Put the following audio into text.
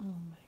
Oh my